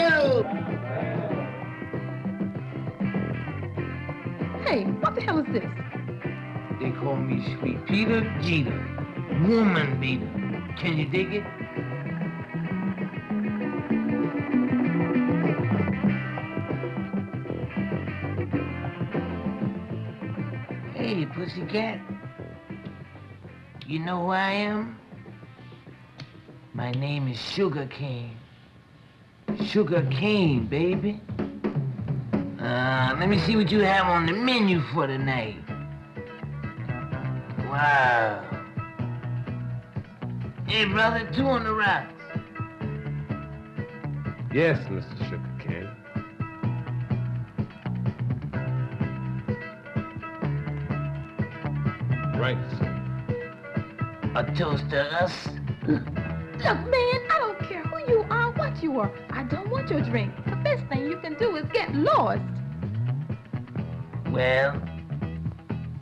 Yo! Hey, what the hell is this? They call me Sweet Peter Jeter. Woman beater. Can you dig it? Hey, pussycat. You know who I am? My name is Sugar Cane. Sugar Cane, baby. Uh, let me see what you have on the menu for tonight. Wow. Hey, brother, two on the rocks. Yes, Mr. Sugarcane. Right, sir. A toast to us. Look, man, I don't care who you are, what you are. I don't want your drink. The best thing you can do is get lost. Well,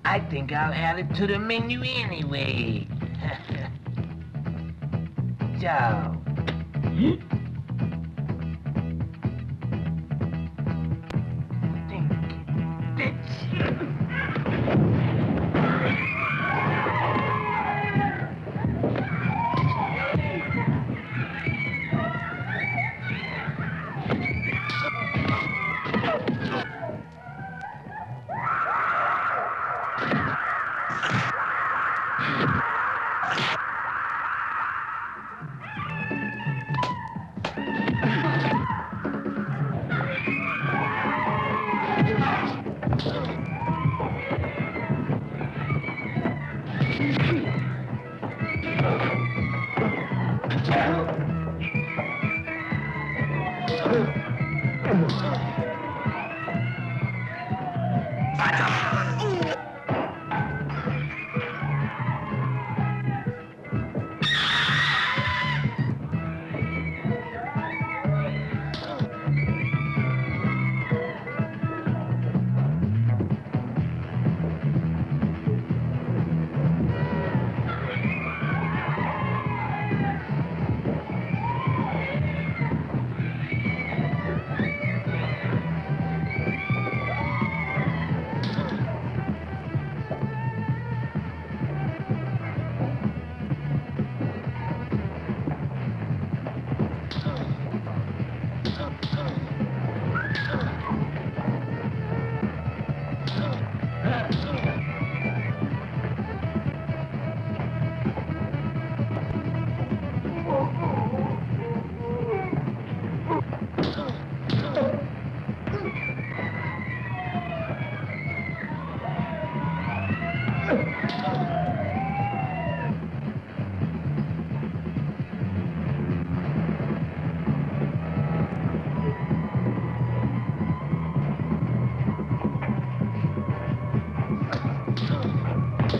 I think I'll add it to the menu anyway. Ciao. Think, bitch. 맞아.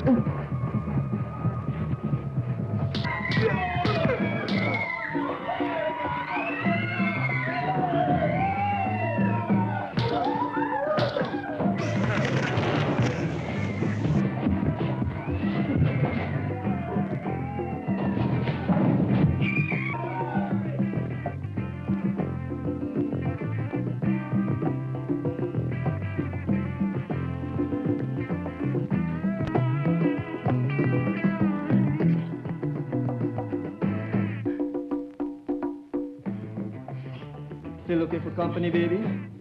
Oh. Still looking for company, baby?